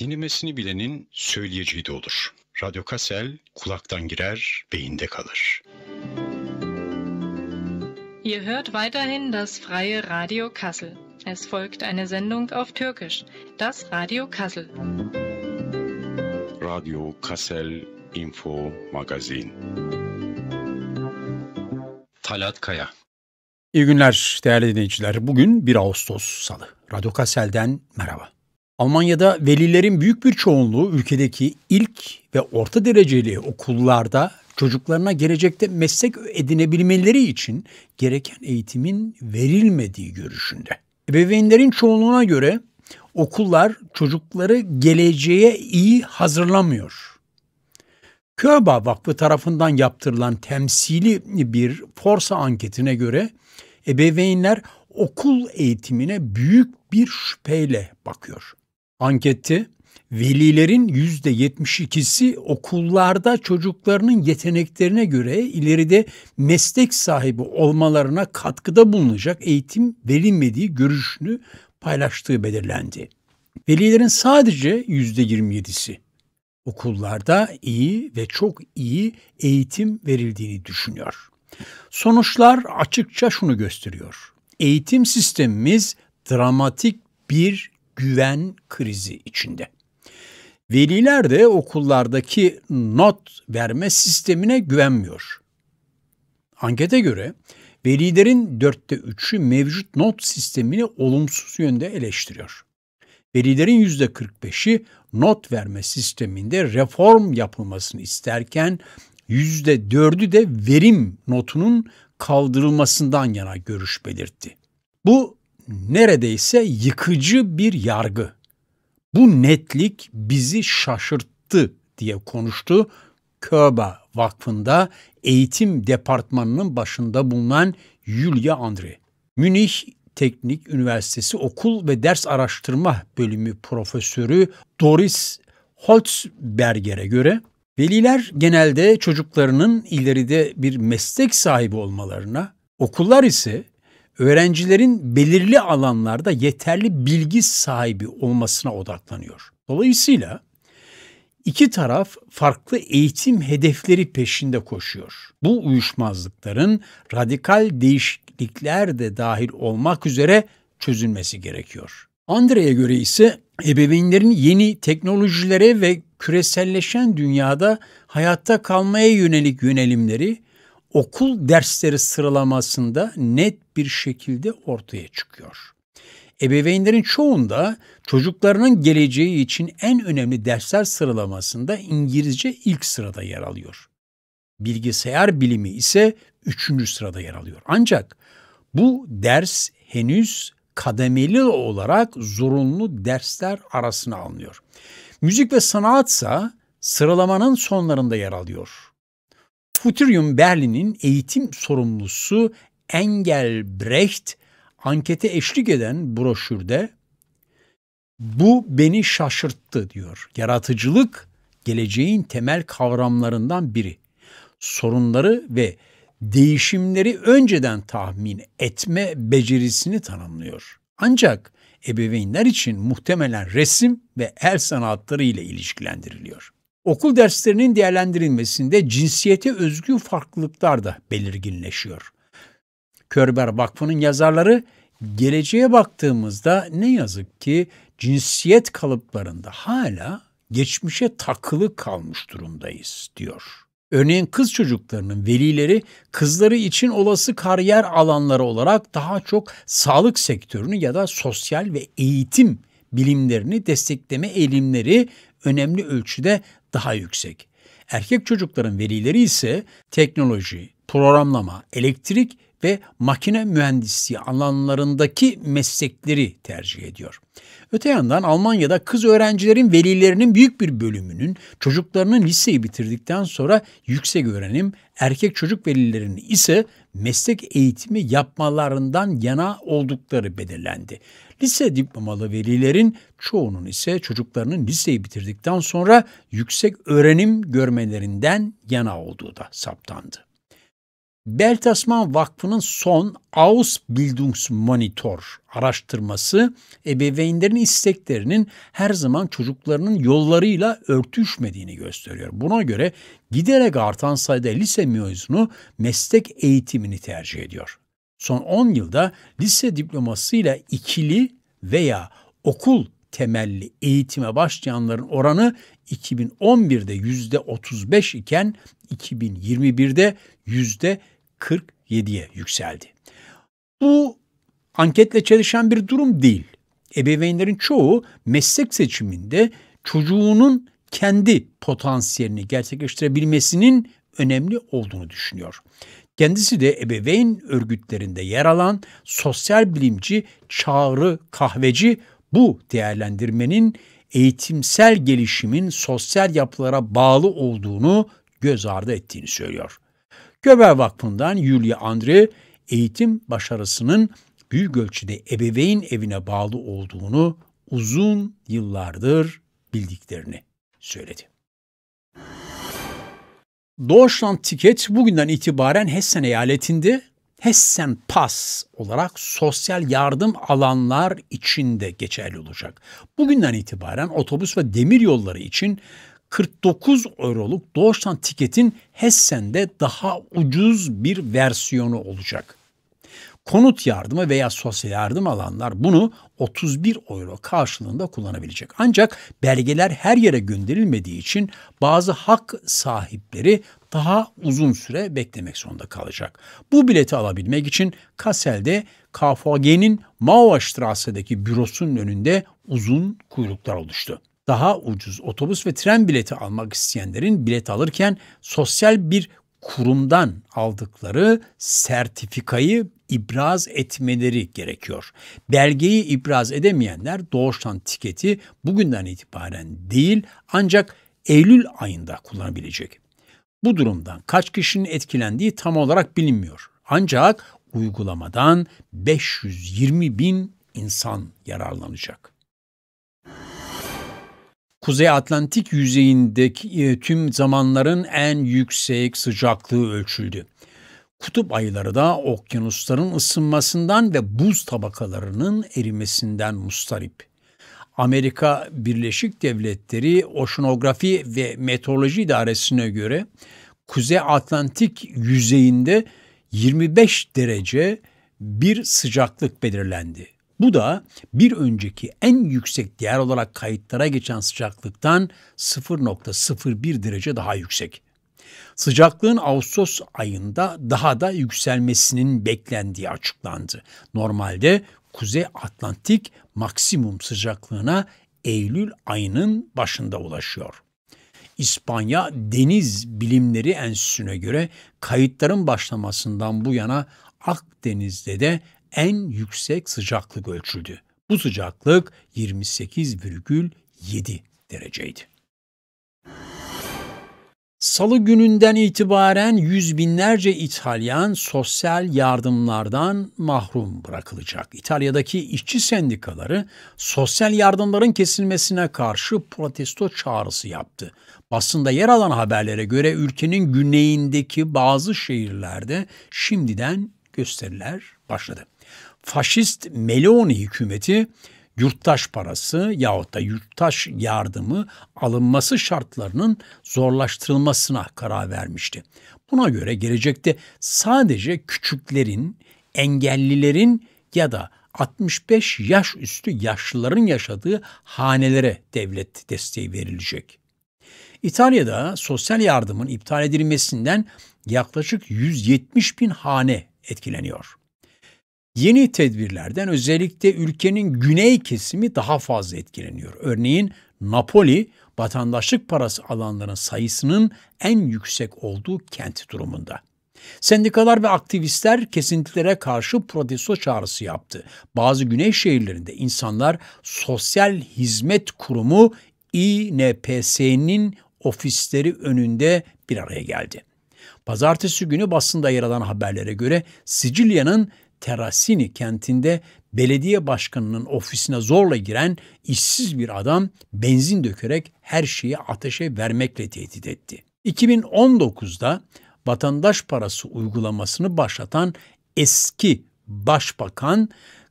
Dinlemesini bilenin söyleyeceği de olur. Radyo Kassel kulaktan girer, beyinde kalır. Ihr hört weiterhin das freie Radio Kassel. Es folgt eine Sendung auf Türkisch, das Radio Kassel. Radio Kassel Info Magazin. Talat Kaya İyi günler değerli dinleyiciler. Bugün 1 Ağustos Salı. Radyo Kassel'den merhaba. Almanya'da velilerin büyük bir çoğunluğu ülkedeki ilk ve orta dereceli okullarda çocuklarına gelecekte meslek edinebilmeleri için gereken eğitimin verilmediği görüşünde. Ebeveynlerin çoğunluğuna göre okullar çocukları geleceğe iyi hazırlamıyor. Köba Vakfı tarafından yaptırılan temsili bir Forsa anketine göre ebeveynler okul eğitimine büyük bir şüpheyle bakıyor. Ankette velilerin %72'si okullarda çocuklarının yeteneklerine göre ileride meslek sahibi olmalarına katkıda bulunacak eğitim verilmediği görüşünü paylaştığı belirlendi. Velilerin sadece %27'si okullarda iyi ve çok iyi eğitim verildiğini düşünüyor. Sonuçlar açıkça şunu gösteriyor. Eğitim sistemimiz dramatik bir güven krizi içinde. Veliler de okullardaki not verme sistemine güvenmiyor. Ankete göre velilerin dörtte üçü mevcut not sistemini olumsuz yönde eleştiriyor. Velilerin yüzde 45'i not verme sisteminde reform yapılmasını isterken yüzde dördü de verim notunun kaldırılmasından yana görüş belirtti. Bu neredeyse yıkıcı bir yargı. Bu netlik bizi şaşırttı diye konuştu Köba Vakfı'nda eğitim departmanının başında bulunan Julia Andre. Münih Teknik Üniversitesi Okul ve Ders Araştırma Bölümü Profesörü Doris Holzberger'e göre veliler genelde çocuklarının ileride bir meslek sahibi olmalarına, okullar ise öğrencilerin belirli alanlarda yeterli bilgi sahibi olmasına odaklanıyor. Dolayısıyla iki taraf farklı eğitim hedefleri peşinde koşuyor. Bu uyuşmazlıkların radikal değişiklikler de dahil olmak üzere çözülmesi gerekiyor. Andre'ye göre ise ebeveynlerin yeni teknolojilere ve küreselleşen dünyada hayatta kalmaya yönelik yönelimleri okul dersleri sıralamasında net bir şekilde ortaya çıkıyor. Ebeveynlerin çoğunda çocuklarının geleceği için en önemli dersler sıralamasında İngilizce ilk sırada yer alıyor. Bilgisayar bilimi ise üçüncü sırada yer alıyor. Ancak bu ders henüz kademeli olarak zorunlu dersler arasına alınıyor. Müzik ve sanatsa sıralamanın sonlarında yer alıyor. Futurium Berlin'in eğitim sorumlusu Engelbrecht ankete eşlik eden broşürde bu beni şaşırttı diyor. Yaratıcılık geleceğin temel kavramlarından biri. Sorunları ve değişimleri önceden tahmin etme becerisini tanımlıyor. Ancak ebeveynler için muhtemelen resim ve el sanatları ile ilişkilendiriliyor. Okul derslerinin değerlendirilmesinde cinsiyete özgü farklılıklar da belirginleşiyor. Körber Vakfı'nın yazarları geleceğe baktığımızda ne yazık ki cinsiyet kalıplarında hala geçmişe takılı kalmış durumdayız diyor. Örneğin kız çocuklarının velileri kızları için olası kariyer alanları olarak daha çok sağlık sektörünü ya da sosyal ve eğitim bilimlerini destekleme eğilimleri önemli ölçüde daha yüksek. Erkek çocukların velileri ise teknoloji, programlama, elektrik ve makine mühendisliği alanlarındaki meslekleri tercih ediyor. Öte yandan Almanya'da kız öğrencilerin velilerinin büyük bir bölümünün çocuklarının liseyi bitirdikten sonra yüksek öğrenim, erkek çocuk velilerinin ise meslek eğitimi yapmalarından yana oldukları belirlendi. Lise diplomalı velilerin çoğunun ise çocuklarının liseyi bitirdikten sonra yüksek öğrenim görmelerinden yana olduğu da saptandı. Bertelsmann Vakfı'nın son Ausbildungsmonitor araştırması ebeveynlerin isteklerinin her zaman çocuklarının yollarıyla örtüşmediğini gösteriyor. Buna göre giderek artan sayıda lise mezunu meslek eğitimini tercih ediyor. Son 10 yılda lise diplomasıyla ikili veya okul temelli eğitime başlayanların oranı 2011'de %35 iken 2021'de %47'ye yükseldi. Bu anketle çalışan bir durum değil. Ebeveynlerin çoğu meslek seçiminde çocuğunun kendi potansiyelini gerçekleştirebilmesinin önemli olduğunu düşünüyor. Kendisi de ebeveyn örgütlerinde yer alan sosyal bilimci Çağrı Kahveci bu değerlendirmenin eğitimsel gelişimin sosyal yapılara bağlı olduğunu göz ardı ettiğini söylüyor. Göbel Vakfı'ndan Yulia Andre eğitim başarısının büyük ölçüde ebeveyn evine bağlı olduğunu uzun yıllardır bildiklerini söyledi. Deutschland Ticket bugünden itibaren Hessen eyaletinde Hessen Pass olarak sosyal yardım alanlar içinde geçerli olacak. Bugünden itibaren otobüs ve demir yolları için 49 euroluk Deutschland tiketin Hessen'de daha ucuz bir versiyonu olacak. Konut yardımı veya sosyal yardım alanlar bunu 31 euro karşılığında kullanabilecek. Ancak belgeler her yere gönderilmediği için bazı hak sahipleri daha uzun süre beklemek zorunda kalacak. Bu bileti alabilmek için Kassel'de KVG'nin Mauerstrasse'deki bürosunun önünde uzun kuyruklar oluştu. Daha ucuz otobüs ve tren bileti almak isteyenlerin bilet alırken sosyal bir kurumdan aldıkları sertifikayı ibraz etmeleri gerekiyor. Belgeyi ibraz edemeyenler doğuştan tiketi bugünden itibaren değil ancak Eylül ayında kullanabilecek. Bu durumdan kaç kişinin etkilendiği tam olarak bilinmiyor. Ancak uygulamadan 520 bin insan yararlanacak. Kuzey Atlantik yüzeyindeki e, tüm zamanların en yüksek sıcaklığı ölçüldü. Kutup ayıları da okyanusların ısınmasından ve buz tabakalarının erimesinden mustarip. Amerika Birleşik Devletleri Oşinografi ve Meteoroloji İdaresi'ne göre Kuzey Atlantik yüzeyinde 25 derece bir sıcaklık belirlendi. Bu da bir önceki en yüksek değer olarak kayıtlara geçen sıcaklıktan 0.01 derece daha yüksek. Sıcaklığın Ağustos ayında daha da yükselmesinin beklendiği açıklandı. Normalde Kuzey Atlantik maksimum sıcaklığına Eylül ayının başında ulaşıyor. İspanya Deniz Bilimleri Enstitüsü'ne göre kayıtların başlamasından bu yana Akdeniz'de de en yüksek sıcaklık ölçüldü. Bu sıcaklık 28,7 dereceydi. Salı gününden itibaren yüz binlerce İtalyan sosyal yardımlardan mahrum bırakılacak. İtalya'daki işçi sendikaları sosyal yardımların kesilmesine karşı protesto çağrısı yaptı. Basında yer alan haberlere göre ülkenin güneyindeki bazı şehirlerde şimdiden gösteriler başladı. Faşist Meloni hükümeti yurttaş parası yahut da yurttaş yardımı alınması şartlarının zorlaştırılmasına karar vermişti. Buna göre gelecekte sadece küçüklerin, engellilerin ya da 65 yaş üstü yaşlıların yaşadığı hanelere devlet desteği verilecek. İtalya'da sosyal yardımın iptal edilmesinden yaklaşık 170 bin hane etkileniyor. Yeni tedbirlerden özellikle ülkenin güney kesimi daha fazla etkileniyor. Örneğin Napoli vatandaşlık parası alanların sayısının en yüksek olduğu kent durumunda. Sendikalar ve aktivistler kesintilere karşı protesto çağrısı yaptı. Bazı güney şehirlerinde insanlar Sosyal Hizmet Kurumu İNPS'nin ofisleri önünde bir araya geldi. Pazartesi günü basında yer alan haberlere göre Sicilya'nın Terracini kentinde belediye başkanının ofisine zorla giren işsiz bir adam benzin dökerek her şeyi ateşe vermekle tehdit etti. 2019'da vatandaş parası uygulamasını başlatan eski başbakan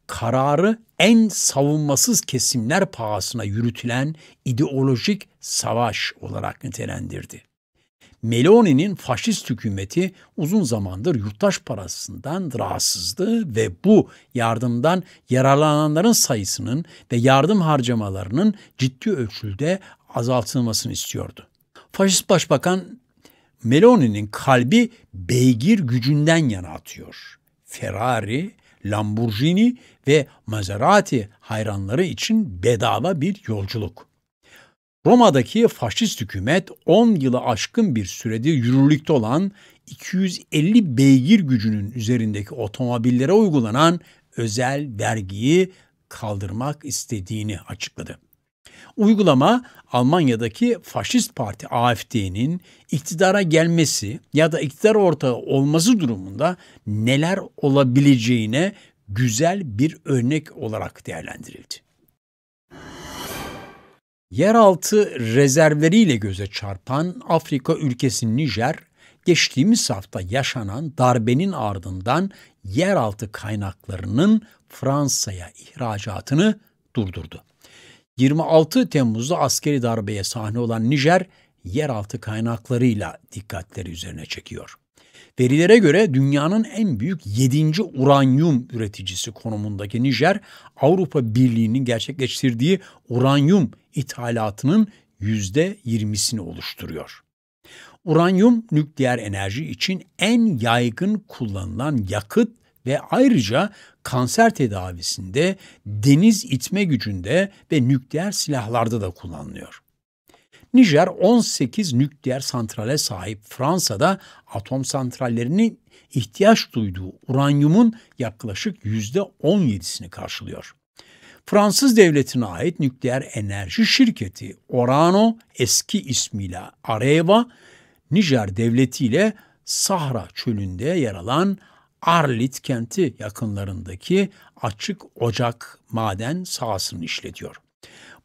kararı en savunmasız kesimler pahasına yürütülen ideolojik savaş olarak nitelendirdi. Meloni'nin faşist hükümeti uzun zamandır yurttaş parasından rahatsızdı ve bu yardımdan yararlananların sayısının ve yardım harcamalarının ciddi ölçüde azaltılmasını istiyordu. Faşist Başbakan Meloni'nin kalbi beygir gücünden yana atıyor. Ferrari, Lamborghini ve Maserati hayranları için bedava bir yolculuk. Roma'daki faşist hükümet 10 yılı aşkın bir sürede yürürlükte olan 250 beygir gücünün üzerindeki otomobillere uygulanan özel vergiyi kaldırmak istediğini açıkladı. Uygulama Almanya'daki faşist parti AFD'nin iktidara gelmesi ya da iktidar ortağı olması durumunda neler olabileceğine güzel bir örnek olarak değerlendirildi. Yeraltı rezervleriyle göze çarpan Afrika ülkesi Nijer, geçtiğimiz hafta yaşanan darbenin ardından yeraltı kaynaklarının Fransa'ya ihracatını durdurdu. 26 Temmuz'da askeri darbeye sahne olan Nijer, yeraltı kaynaklarıyla dikkatleri üzerine çekiyor. Verilere göre dünyanın en büyük 7. uranyum üreticisi konumundaki Nijer, Avrupa Birliği'nin gerçekleştirdiği uranyum ithalatının %20'sini oluşturuyor. Uranyum nükleer enerji için en yaygın kullanılan yakıt ve ayrıca kanser tedavisinde, deniz itme gücünde ve nükleer silahlarda da kullanılıyor. Nijer 18 nükleer santrale sahip Fransa'da atom santrallerinin ihtiyaç duyduğu uranyumun yaklaşık %17'sini karşılıyor. Fransız devletine ait nükleer enerji şirketi Orano eski ismiyle Areva, Nijer devletiyle Sahra çölünde yer alan Arlit kenti yakınlarındaki açık ocak maden sahasını işletiyor.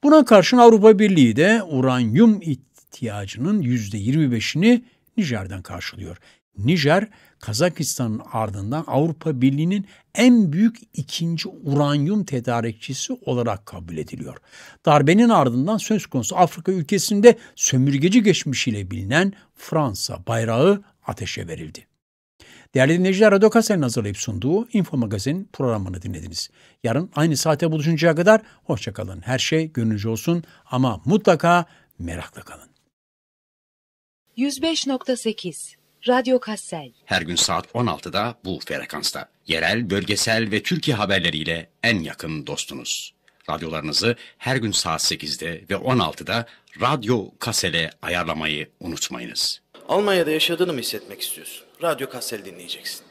Buna karşın Avrupa Birliği de uranyum ihtiyacının %25'ini Nijer'den karşılıyor. Nijer, Kazakistan'ın ardından Avrupa Birliği'nin en büyük ikinci uranyum tedarikçisi olarak kabul ediliyor. Darbenin ardından söz konusu Afrika ülkesinde sömürgeci geçmişiyle bilinen Fransa bayrağı ateşe verildi. Değerli dinleyiciler, Radyo Kasel'in hazırlayıp sunduğu Info Magazin programını dinlediniz. Yarın aynı saate buluşuncaya kadar hoşçakalın. Her şey gönlünüzce olsun ama mutlaka merakla kalın. 105.8 Radyo Kassel. Her gün saat 16'da bu frekansta. Yerel, bölgesel ve Türkiye haberleriyle en yakın dostunuz. Radyolarınızı her gün saat 8'de ve 16'da Radyo Kasel'e ayarlamayı unutmayınız. Almanya'da yaşadığını mı hissetmek istiyorsun? Radyo Kassel dinleyeceksin.